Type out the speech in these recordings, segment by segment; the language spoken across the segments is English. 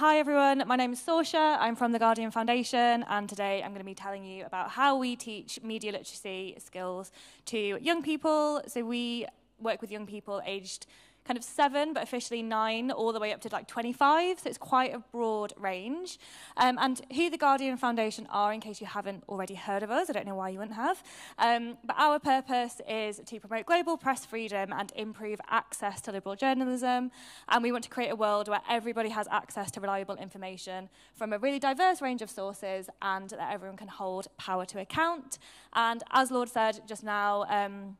Hi everyone, my name is Sorcha, I'm from the Guardian Foundation, and today I'm going to be telling you about how we teach media literacy skills to young people. So we work with young people aged kind of seven, but officially nine, all the way up to like 25. So it's quite a broad range. Um, and who the Guardian Foundation are, in case you haven't already heard of us, I don't know why you wouldn't have. Um, but our purpose is to promote global press freedom and improve access to liberal journalism. And we want to create a world where everybody has access to reliable information from a really diverse range of sources and that everyone can hold power to account. And as Lord said just now, um,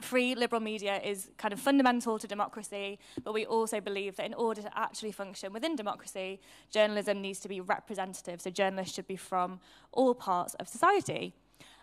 free liberal media is kind of fundamental to democracy, but we also believe that in order to actually function within democracy, journalism needs to be representative. So journalists should be from all parts of society.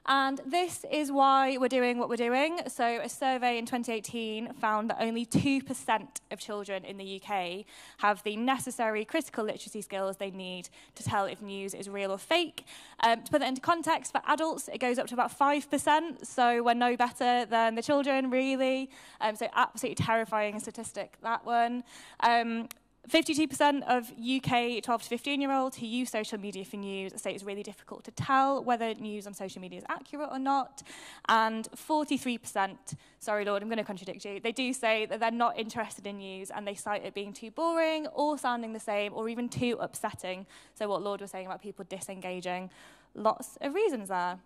And this is why we're doing what we're doing. So, a survey in 2018 found that only 2% of children in the UK have the necessary critical literacy skills they need to tell if news is real or fake. Um, to put that into context, for adults, it goes up to about 5%. So, we're no better than the children, really. Um, so, absolutely terrifying statistic, that one. Um, 52% of UK 12 to 15 year olds who use social media for news say it's really difficult to tell whether news on social media is accurate or not. And 43%, sorry, Lord, I'm going to contradict you, they do say that they're not interested in news and they cite it being too boring or sounding the same or even too upsetting. So, what Lord was saying about people disengaging, lots of reasons there.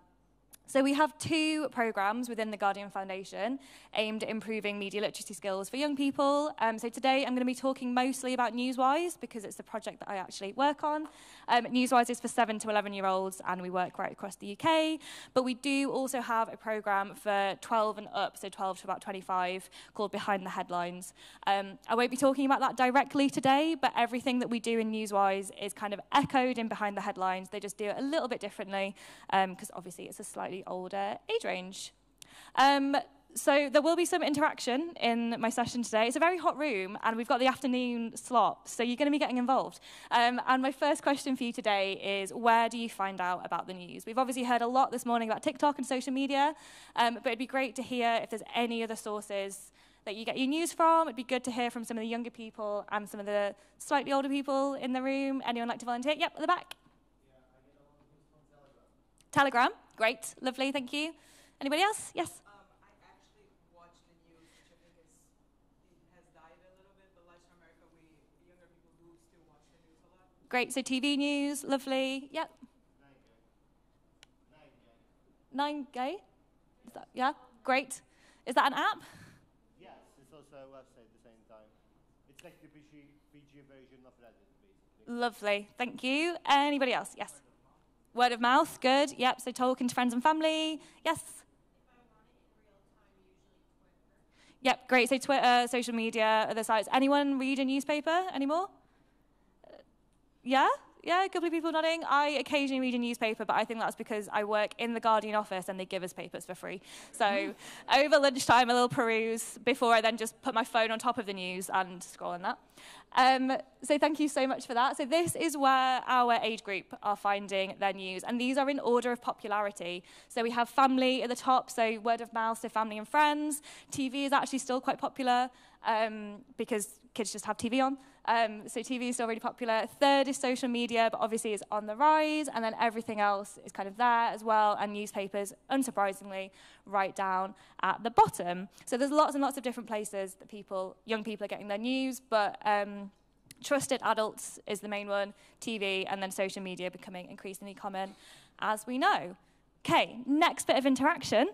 So we have two programs within the Guardian Foundation aimed at improving media literacy skills for young people. Um, so today I'm going to be talking mostly about Newswise because it's the project that I actually work on. Um, Newswise is for 7 to 11 year olds and we work right across the UK. But we do also have a program for 12 and up, so 12 to about 25, called Behind the Headlines. Um, I won't be talking about that directly today, but everything that we do in Newswise is kind of echoed in Behind the Headlines. They just do it a little bit differently because um, obviously it's a slightly older age range. Um, so there will be some interaction in my session today. It's a very hot room, and we've got the afternoon slot, so you're going to be getting involved. Um, and my first question for you today is, where do you find out about the news? We've obviously heard a lot this morning about TikTok and social media, um, but it'd be great to hear if there's any other sources that you get your news from. It'd be good to hear from some of the younger people and some of the slightly older people in the room. Anyone like to volunteer? Yep, at the back. Telegram. Great, lovely, thank you. Anybody else? Yes? Um, I actually watch the news, which I think is, it has died a little bit, but Latin America, we, younger people do still watch the news a lot. Great, so TV news, lovely. Yep. 9GAG? Is that, yeah, great. Is that an app? Yes, it's also a website at the same time. It's like the PG, PG version of Reddit, basically. Lovely, thank you. Anybody else? Yes. Word of mouth, good. Yep, so talking to friends and family. Yes? Yep, great. So Twitter, social media, other sites. Anyone read a newspaper anymore? Uh, yeah? Yeah, a couple of people nodding. I occasionally read a newspaper, but I think that's because I work in the Guardian office and they give us papers for free. So over lunchtime, a little peruse before I then just put my phone on top of the news and scroll on that. Um, so thank you so much for that. So this is where our age group are finding their news, and these are in order of popularity. So we have family at the top, so word of mouth, so family and friends. TV is actually still quite popular um, because kids just have TV on. Um, so TV is still really popular. Third is social media, but obviously it's on the rise. And then everything else is kind of there as well. And newspapers, unsurprisingly, right down at the bottom. So there's lots and lots of different places that people, young people, are getting their news. But um, trusted adults is the main one, TV, and then social media becoming increasingly common, as we know. Okay, next bit of interaction.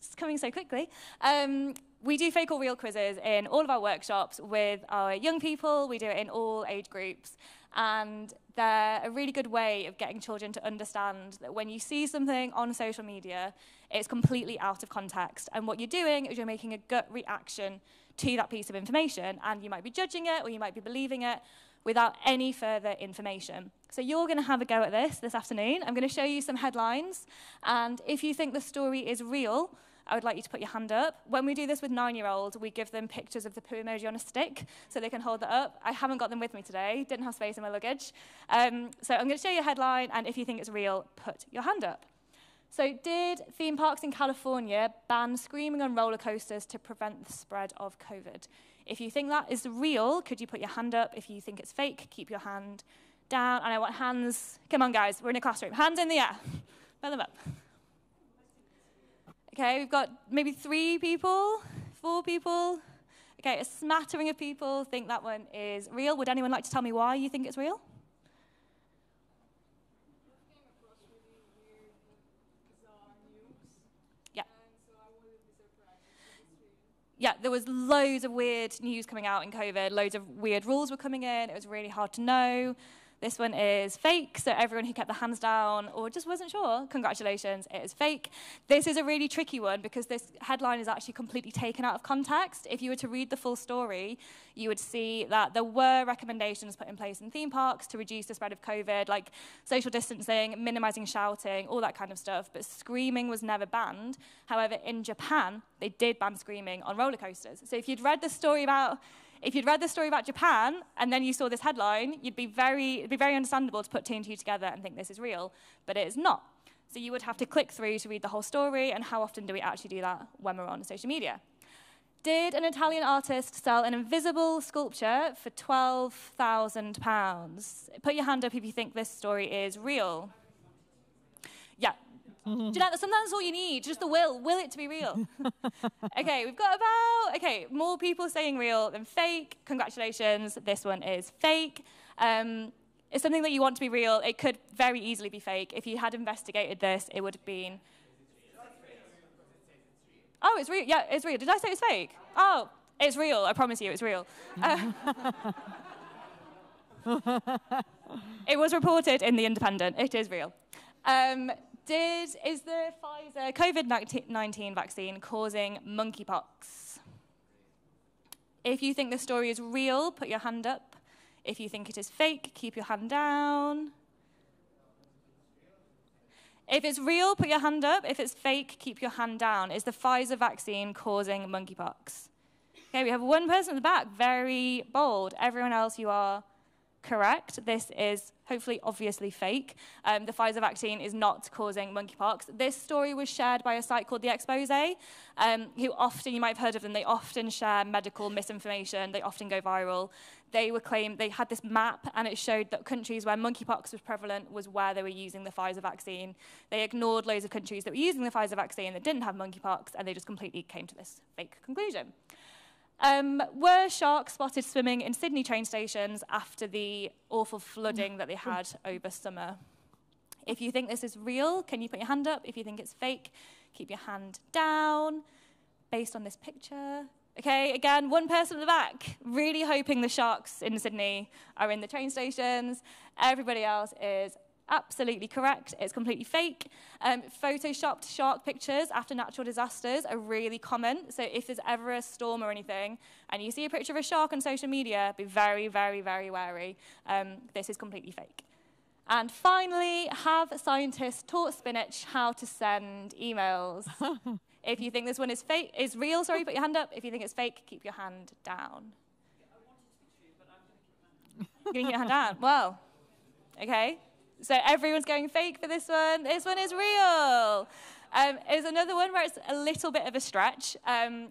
It's coming so quickly. Um, we do fake or real quizzes in all of our workshops with our young people. We do it in all age groups. And they're a really good way of getting children to understand that when you see something on social media, it's completely out of context. And what you're doing is you're making a gut reaction to that piece of information. And you might be judging it or you might be believing it without any further information. So you're going to have a go at this this afternoon. I'm going to show you some headlines. And if you think the story is real, I would like you to put your hand up. When we do this with nine-year-olds, we give them pictures of the poo emoji on a stick so they can hold that up. I haven't got them with me today. Didn't have space in my luggage. Um, so I'm going to show you a headline, and if you think it's real, put your hand up. So did theme parks in California ban screaming on roller coasters to prevent the spread of COVID? If you think that is real, could you put your hand up? If you think it's fake, keep your hand down. And I want hands. Come on, guys, we're in a classroom. Hands in the air. Put them up. Okay, we've got maybe three people, four people. Okay, a smattering of people think that one is real. Would anyone like to tell me why you think it's real? yeah, there was loads of weird news coming out in COVID. Loads of weird rules were coming in. It was really hard to know. This one is fake, so everyone who kept their hands down or just wasn't sure, congratulations, it is fake. This is a really tricky one because this headline is actually completely taken out of context. If you were to read the full story, you would see that there were recommendations put in place in theme parks to reduce the spread of COVID, like social distancing, minimizing shouting, all that kind of stuff, but screaming was never banned. However, in Japan, they did ban screaming on roller coasters. So if you'd read the story about if you'd read the story about Japan and then you saw this headline, you'd be very, it'd be very understandable to put two and two together and think this is real, but it is not. So you would have to click through to read the whole story, and how often do we actually do that when we're on social media? Did an Italian artist sell an invisible sculpture for £12,000? Put your hand up if you think this story is real. Do you know, that sometimes all you need, just the will, will it to be real. okay, we've got about, okay, more people saying real than fake. Congratulations, this one is fake. Um, it's something that you want to be real. It could very easily be fake. If you had investigated this, it would have been. Oh, it's real. Yeah, it's real. Did I say it's fake? Oh, it's real. I promise you, it's real. Uh, it was reported in The Independent. It is real. Um, did, is the Pfizer COVID 19 vaccine causing monkeypox? If you think the story is real, put your hand up. If you think it is fake, keep your hand down. If it's real, put your hand up. If it's fake, keep your hand down. Is the Pfizer vaccine causing monkeypox? Okay, we have one person at the back, very bold. Everyone else, you are correct. This is hopefully obviously fake. Um, the Pfizer vaccine is not causing monkeypox. This story was shared by a site called The Expose, um, who often, you might have heard of them, they often share medical misinformation, they often go viral. They were claimed, they had this map and it showed that countries where monkeypox was prevalent was where they were using the Pfizer vaccine. They ignored loads of countries that were using the Pfizer vaccine that didn't have monkeypox and they just completely came to this fake conclusion. Um, were sharks spotted swimming in Sydney train stations after the awful flooding that they had over summer? If you think this is real, can you put your hand up? If you think it's fake, keep your hand down. Based on this picture. Okay, again, one person at the back, really hoping the sharks in Sydney are in the train stations. Everybody else is absolutely correct. It's completely fake. Um, photoshopped shark pictures after natural disasters are really common. So if there's ever a storm or anything, and you see a picture of a shark on social media, be very, very, very wary. Um, this is completely fake. And finally, have scientists taught spinach how to send emails? if you think this one is fake, is real, sorry, put your hand up. If you think it's fake, keep your hand down. I wanted to speak to You're going to keep your hand down. Well, okay. So everyone's going fake for this one. This one is real. Um, another one where it's a little bit of a stretch. Um,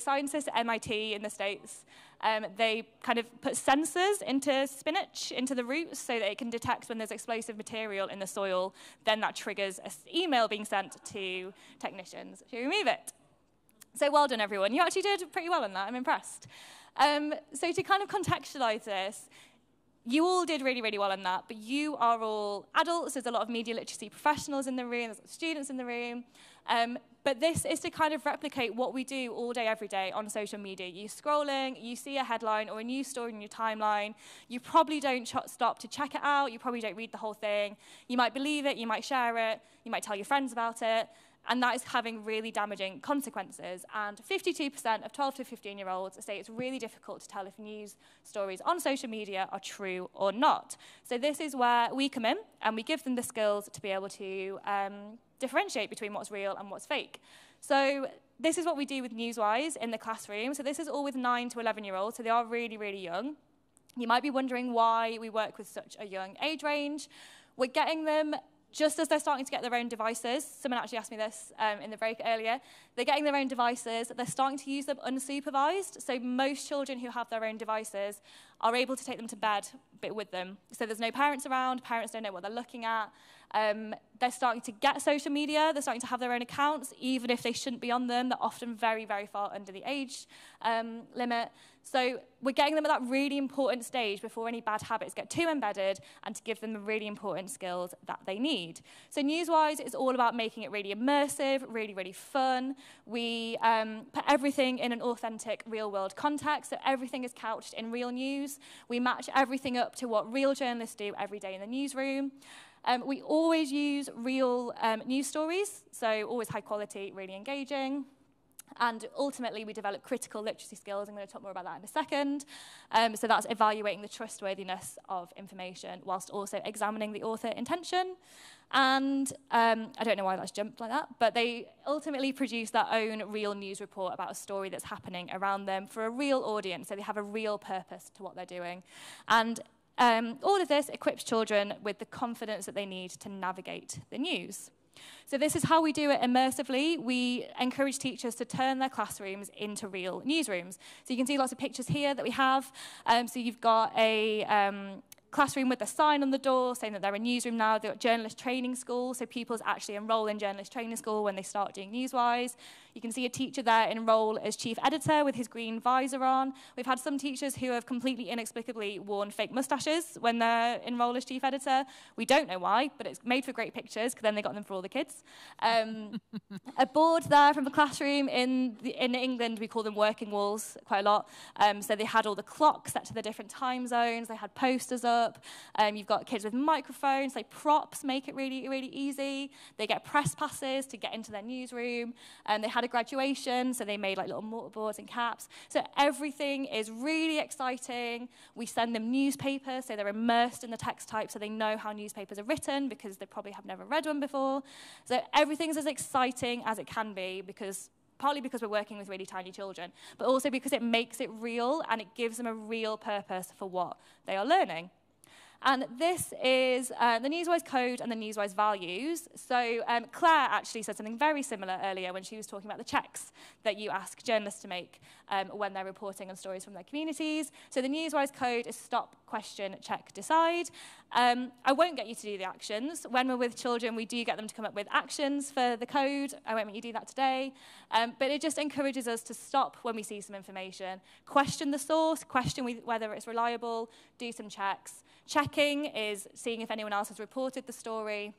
scientists at MIT in the states. Um, they kind of put sensors into spinach, into the roots, so that it can detect when there's explosive material in the soil. Then that triggers an email being sent to technicians to remove it. So well done, everyone. You actually did pretty well on that. I'm impressed. Um, so to kind of contextualize this, you all did really, really well on that, but you are all adults. There's a lot of media literacy professionals in the room, there's students in the room. Um, but this is to kind of replicate what we do all day, every day on social media. You're scrolling, you see a headline or a news story in your timeline. You probably don't stop to check it out. You probably don't read the whole thing. You might believe it, you might share it, you might tell your friends about it and that is having really damaging consequences. And 52% of 12 to 15 year olds say it's really difficult to tell if news stories on social media are true or not. So, this is where we come in and we give them the skills to be able to um, differentiate between what's real and what's fake. So, this is what we do with Newswise in the classroom. So, this is all with 9 to 11 year olds, so they are really, really young. You might be wondering why we work with such a young age range. We're getting them just as they're starting to get their own devices, someone actually asked me this um, in the break earlier, they're getting their own devices, they're starting to use them unsupervised. So most children who have their own devices are able to take them to bed with them. So there's no parents around, parents don't know what they're looking at. Um, they're starting to get social media, they're starting to have their own accounts, even if they shouldn't be on them. They're often very, very far under the age um, limit. So we're getting them at that really important stage before any bad habits get too embedded and to give them the really important skills that they need. So Newswise is all about making it really immersive, really, really fun. We um, put everything in an authentic real-world context, so everything is couched in real news. We match everything up to what real journalists do every day in the newsroom. Um, we always use real um, news stories, so always high quality, really engaging. And ultimately, we develop critical literacy skills. I'm going to talk more about that in a second. Um, so that's evaluating the trustworthiness of information whilst also examining the author intention. And um, I don't know why that's jumped like that, but they ultimately produce their own real news report about a story that's happening around them for a real audience. So they have a real purpose to what they're doing. And um, all of this equips children with the confidence that they need to navigate the news. So this is how we do it immersively. We encourage teachers to turn their classrooms into real newsrooms. So you can see lots of pictures here that we have. Um, so you've got a um, classroom with a sign on the door saying that they're a newsroom now. They've got journalist training school, so pupils actually enroll in journalist training school when they start doing Newswise. You can see a teacher there enroll as chief editor with his green visor on. We've had some teachers who have completely inexplicably worn fake mustaches when they're enrolled as chief editor. We don't know why, but it's made for great pictures because then they got them for all the kids. Um, a board there from the classroom in, the, in England, we call them working walls quite a lot. Um, so they had all the clocks set to the different time zones. They had posters up. Um, you've got kids with microphones. Like props make it really, really easy. They get press passes to get into their newsroom. And they had a graduation, so they made like little mortarboards and caps. So everything is really exciting. We send them newspapers, so they're immersed in the text type, so they know how newspapers are written because they probably have never read one before. So everything's as exciting as it can be because partly because we're working with really tiny children, but also because it makes it real and it gives them a real purpose for what they are learning. And this is uh, the Newswise code and the Newswise values. So um, Claire actually said something very similar earlier when she was talking about the checks that you ask journalists to make um, when they're reporting on stories from their communities. So the Newswise code is stop, question, check, decide. Um, I won't get you to do the actions. When we're with children, we do get them to come up with actions for the code. I won't make you do that today. Um, but it just encourages us to stop when we see some information, question the source, question whether it's reliable, do some checks. Checking is seeing if anyone else has reported the story.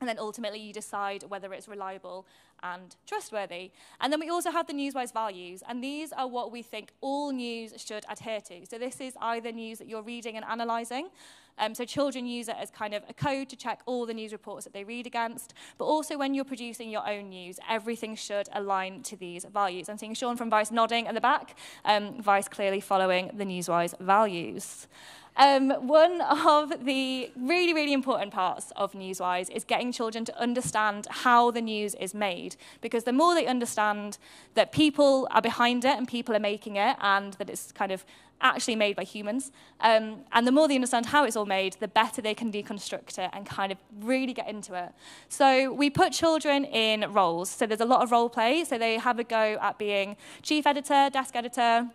And then ultimately you decide whether it's reliable and trustworthy. And then we also have the Newswise values, and these are what we think all news should adhere to. So this is either news that you're reading and analysing, um, so children use it as kind of a code to check all the news reports that they read against, but also when you're producing your own news, everything should align to these values. I'm seeing Sean from Vice nodding at the back, um, Vice clearly following the Newswise values. Um, one of the really, really important parts of Newswise is getting children to understand how the news is made. Because the more they understand that people are behind it and people are making it, and that it's kind of actually made by humans, um, and the more they understand how it's all made, the better they can deconstruct it and kind of really get into it. So we put children in roles. So there's a lot of role play. So they have a go at being chief editor, desk editor,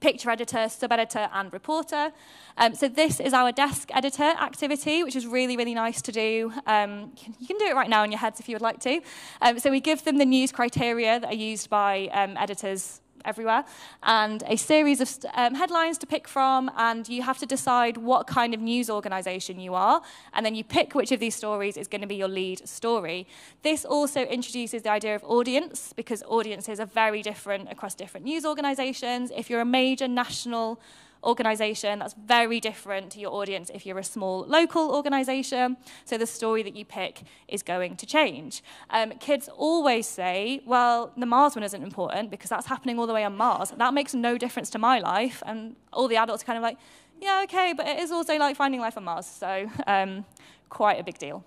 picture editor, sub-editor, and reporter. Um, so this is our desk editor activity, which is really, really nice to do. Um, you can do it right now in your heads if you would like to. Um, so we give them the news criteria that are used by um, editors everywhere, and a series of um, headlines to pick from, and you have to decide what kind of news organization you are, and then you pick which of these stories is going to be your lead story. This also introduces the idea of audience, because audiences are very different across different news organizations. If you're a major national organization that's very different to your audience if you're a small local organization. So the story that you pick is going to change. Um, kids always say, well, the Mars one isn't important because that's happening all the way on Mars. That makes no difference to my life. And all the adults are kind of like, yeah, okay, but it is also like finding life on Mars. So um, quite a big deal.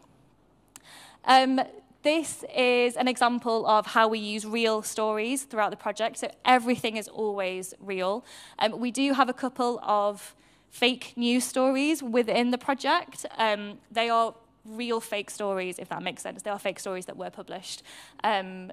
Um, this is an example of how we use real stories throughout the project, so everything is always real. Um, we do have a couple of fake news stories within the project. Um, they are real fake stories, if that makes sense. They are fake stories that were published. Um,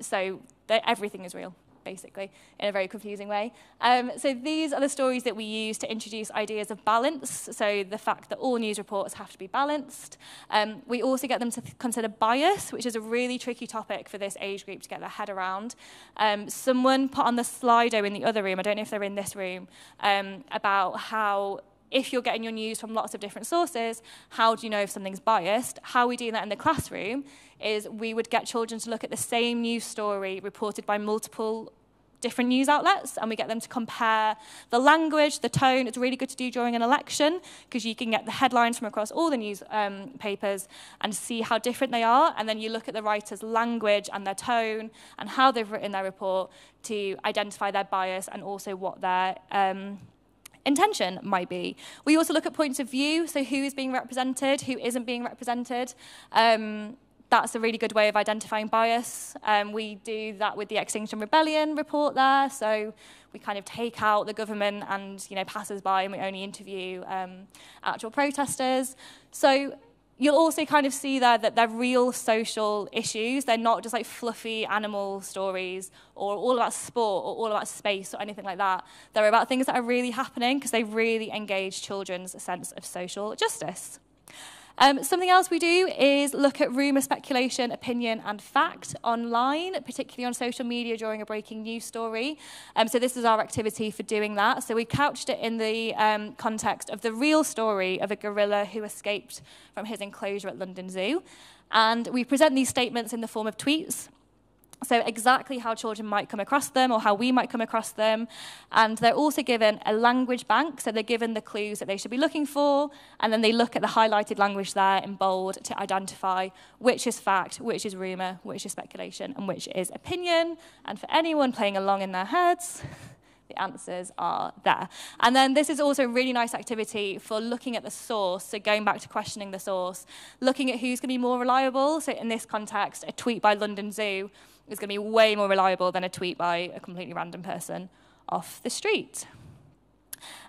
so everything is real basically, in a very confusing way. Um, so these are the stories that we use to introduce ideas of balance, so the fact that all news reports have to be balanced. Um, we also get them to consider bias, which is a really tricky topic for this age group to get their head around. Um, someone put on the Slido in the other room, I don't know if they're in this room, um, about how if you're getting your news from lots of different sources, how do you know if something's biased? How we do that in the classroom is we would get children to look at the same news story reported by multiple different news outlets and we get them to compare the language, the tone. It's really good to do during an election because you can get the headlines from across all the news um, papers and see how different they are. And then you look at the writer's language and their tone and how they've written their report to identify their bias and also what their um, intention might be. We also look at points of view, so who is being represented, who isn't being represented. Um, that's a really good way of identifying bias. Um, we do that with the Extinction Rebellion report there. So we kind of take out the government and you know passers-by, and we only interview um, actual protesters. So you'll also kind of see there that they're real social issues. They're not just like fluffy animal stories or all about sport or all about space or anything like that. They're about things that are really happening because they really engage children's sense of social justice. Um, something else we do is look at rumour, speculation, opinion, and fact online, particularly on social media during a breaking news story. Um, so, this is our activity for doing that. So, we couched it in the um, context of the real story of a gorilla who escaped from his enclosure at London Zoo. And we present these statements in the form of tweets. So, exactly how children might come across them or how we might come across them. And they're also given a language bank. So, they're given the clues that they should be looking for. And then they look at the highlighted language there in bold to identify which is fact, which is rumour, which is speculation, and which is opinion. And for anyone playing along in their heads, the answers are there. And then this is also a really nice activity for looking at the source, so going back to questioning the source, looking at who's going to be more reliable. So in this context, a tweet by London Zoo is going to be way more reliable than a tweet by a completely random person off the street.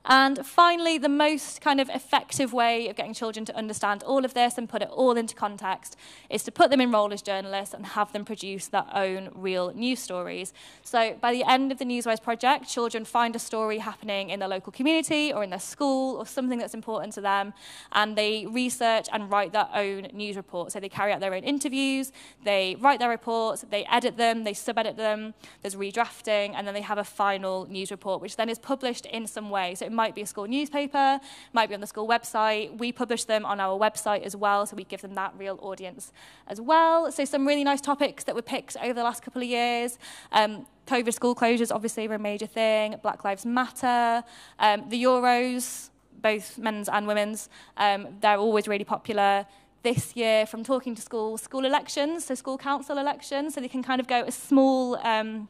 And finally, the most kind of effective way of getting children to understand all of this and put it all into context is to put them in role as journalists and have them produce their own real news stories. So by the end of the Newswise project, children find a story happening in their local community or in their school or something that's important to them, and they research and write their own news report. So they carry out their own interviews, they write their reports, they edit them, they sub-edit them, there's redrafting, and then they have a final news report, which then is published in some way. So it might be a school newspaper, might be on the school website. We publish them on our website as well, so we give them that real audience as well. So some really nice topics that were picked over the last couple of years. Um, COVID school closures obviously were a major thing. Black Lives Matter, um, the Euros, both men's and women's, um, they're always really popular this year from talking to schools, school elections, so school council elections, so they can kind of go a small um,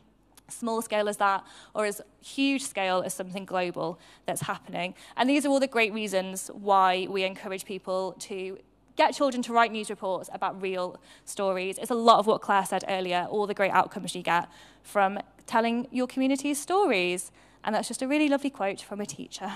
small scale as that or as huge scale as something global that's happening. And these are all the great reasons why we encourage people to get children to write news reports about real stories. It's a lot of what Claire said earlier, all the great outcomes you get from telling your community's stories. And that's just a really lovely quote from a teacher.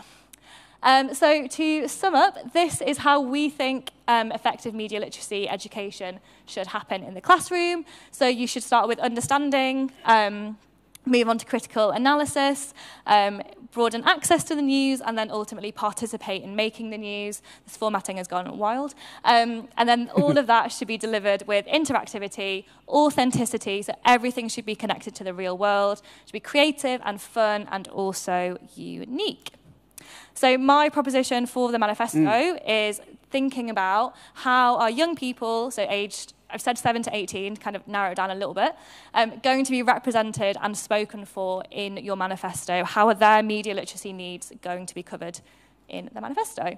Um, so, to sum up, this is how we think um, effective media literacy education should happen in the classroom. So, you should start with understanding. Um, move on to critical analysis, um, broaden access to the news, and then ultimately participate in making the news. This formatting has gone wild. Um, and then all of that should be delivered with interactivity, authenticity, so everything should be connected to the real world, should be creative and fun and also unique. So my proposition for the manifesto mm. is thinking about how our young people, so aged I've said 7 to 18, kind of narrow down a little bit, um, going to be represented and spoken for in your manifesto? How are their media literacy needs going to be covered in the manifesto?